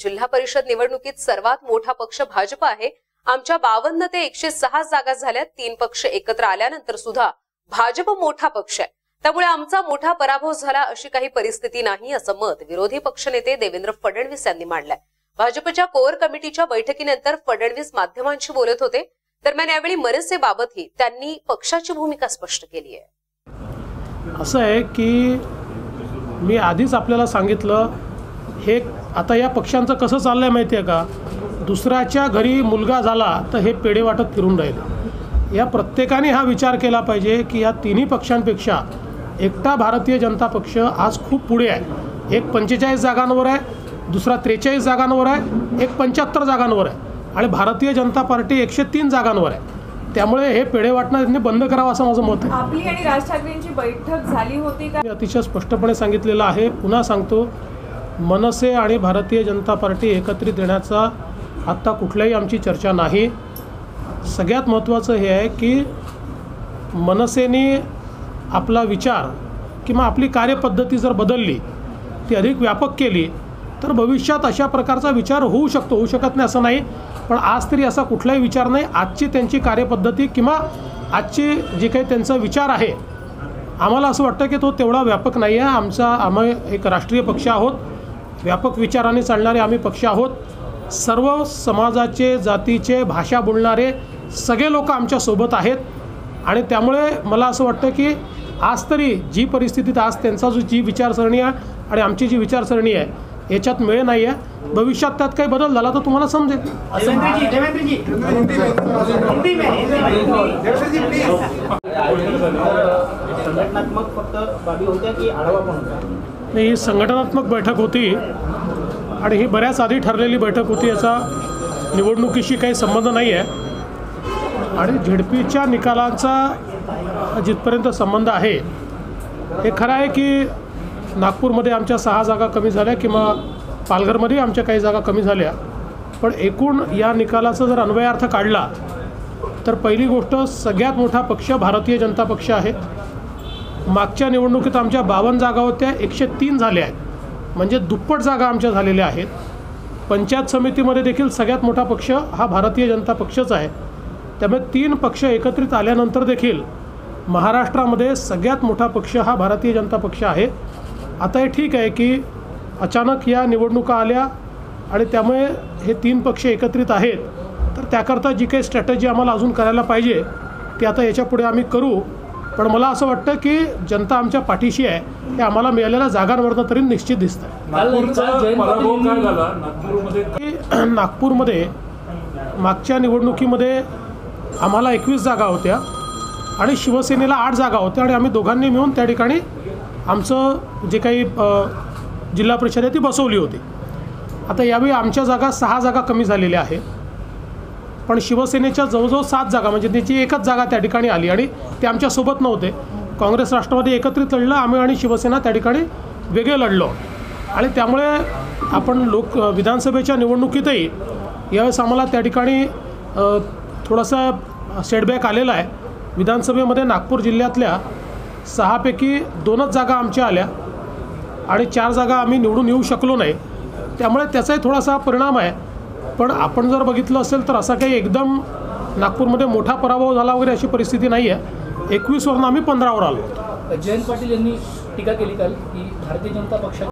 जिल्हा परिषद निवडणुकीत सर्वात मोठा पक्ष भाजप आहे. आमच्या बावन्न ते एकशे सहा जागा झाल्या तीन पक्ष एकत्र आल्यानंतर सुद्धा भाजप मोठा पक्ष आहे. त्यामुळे आमचा मोठा पराभव झाला अशी काही परिस्थिती नाही असं मत विरोधी पक्षनेते देवेंद्र फडणवीस यांनी मांडलंय. भाजपच्या कोअर कमिटीच्या बैठकीनंतर फडणवीस माध्यमांशी बोलत होते. दरम्यान यावेळी मरसेबाबतही त्यांनी पक्षाची भूमिका स्पष्ट केली आहे. असं आहे की मी आधीच आपल्याला सांगितलं हे आता या पक्षांचं कसं चाललं आहे माहिती आहे का? दुसऱ्याच्या घरी मुलगा झाला तर हे पेढे वाटत फिरून राहिले. या प्रत्येकाने हा विचार केला पाहिजे की या तिन्ही पक्षांपेक्षा एकटा भारतीय जनता पक्ष आज खूप पुढे आहे. एक पंचेचाळीस जागांवर आहे दुसरा त्रेचाळीस जागांवर आहे एक पंच्याहत्तर जागांवर आहे आणि भारतीय जनता पार्टी एकशे तीन जागांवर आहे. त्यामुळे हे पेढे वाटणं त्यांनी बंद करावं असं माझं मत आहे. आपली आणि राज ठाकरेंची बैठक झाली होती का? मी अतिशय स्पष्टपणे सांगितलेलं आहे. पुन्हा सांगतो मनसे आणि भारतीय जनता पार्टी एकत्रित येण्याचा आत्ता कुठल्याही आमची चर्चा नाही. सगळ्यात महत्त्वाचं हे आहे की मनसेने आपला विचार किंवा आपली कार्यपद्धती जर बदलली ती अधिक व्यापक केली तर भविष्यात अशा प्रकारचा विचार होऊ शकतो होऊ शकत नाही असं नाही. पण आज तरी असा कुठलाही विचार नाही. आजची त्यांची कार्यपद्धती किंवा आजची जे काही त्यांचा विचार आहे आम्हाला असं वाटतं की तो तेवढा व्यापक नाही आहे आमचा आम्ही एक राष्ट्रीय पक्ष आहोत. व्यापक विचाराने चालणारे आम्ही पक्ष आहोत. सर्व समाजाचे जातीचे भाषा बोलणारे सगळे लोक आमच्यासोबत आहेत. आणि त्यामुळे मला असं वाटतं की आज तरी जी परिस्थितीत आज त्यांचा जो जी विचारसरणी आहे आणि आमची जी विचारसरणी आहे याच्यात मेळ नाही आहे भविष्यात त्यात काही बदल झाला तर तुम्हाला समजेल. संघटनात्मक फक्त बाबी होत्या की आढावा पण होता? नाही ही संघटनात्मक बैठक होती आणि ही बऱ्याच आधी ठरलेली बैठक होती याचा निवडणुकीशी काही संबंध नाही आहे आणि झेडपीच्या निकालांचा जिथपर्यंत संबंध आहे हे खरं आहे की नागपूरमध्ये आमच्या सहा जागा कमी झाल्या किंवा पालघरमध्ये आमच्या काही जागा कमी झाल्या. पण एकूण या निकालाचा जर अन्वयार्थ काढला तर पहिली गोष्ट सगळ्यात मोठा पक्ष भारतीय जनता पक्ष आहे. मागच्या निवडणुकीत आमच्या बावन्न जागा होत्या एकशे तीन झाल्या आहेत. म्हणजे दुप्पट जागा आमच्या झालेल्या आहेत. पंचायत समितीमध्ये देखील सगळ्यात मोठा पक्ष हा भारतीय जनता पक्षच आहे. त्यामुळे तीन पक्ष एकत्रित आल्यानंतर देखील महाराष्ट्रामध्ये सगळ्यात मोठा पक्ष हा भारतीय जनता पक्ष आहे. आता हे ठीक आहे की अचानक या निवडणुका आल्या आणि त्यामुळे हे तीन पक्ष एकत्रित आहेत. तर त्याकरता जी काही स्ट्रॅटजी आम्हाला अजून करायला पाहिजे ती आता याच्यापुढे आम्ही करू. पण मला असं वाटतं की जनता आमच्या पाठीशी आहे हे आम्हाला मिळालेल्या जागांवरनं तरी निश्चित दिसतं झाला? नागपूरमध्ये की नागपूरमध्ये मागच्या निवडणुकीमध्ये आम्हाला एकवीस जागा होत्या आणि शिवसेनेला आठ जागा होत्या आणि आम्ही दोघांनी मिळून त्या ठिकाणी आमचं जे काही जिल्हा परिषद आहे ती बसवली होती. आता यावेळी आमच्या जागा सहा जागा कमी झालेल्या आहेत. पण शिवसेनेच्या जवळजवळ सात जागा म्हणजे त्याची एकच जागा त्या ठिकाणी आली आणि ते आमच्यासोबत नव्हते. काँग्रेस राष्ट्रवादी एकत्रित लढलं आम्ही आणि शिवसेना त्या ठिकाणी वेगळे लढलो. आणि त्यामुळे आपण लोक विधानसभेच्या निवडणुकीतही यावेळेस आम्हाला त्या ठिकाणी थोडासा सेटबॅक आलेला आहे. विधानसभेमध्ये नागपूर जिल्ह्यातल्या सहापैकी दोनच जागा आमच्या आल्या आणि चार जागा आम्ही निवडून येऊ शकलो नाही. त्यामुळे त्याचाही थोडासा परिणाम आहे. पण आपण जर बघितलं असेल तर असा काही एकदम नागपूरमध्ये मोठा पराभव झाला वगैरे अशी परिस्थिती नाही आहे एकवीसवरून आम्ही पंधरावर आलो. जयंत पाटील यांनी टीका केली काल की भारतीय जनता पक्षात